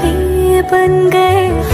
đi बन गए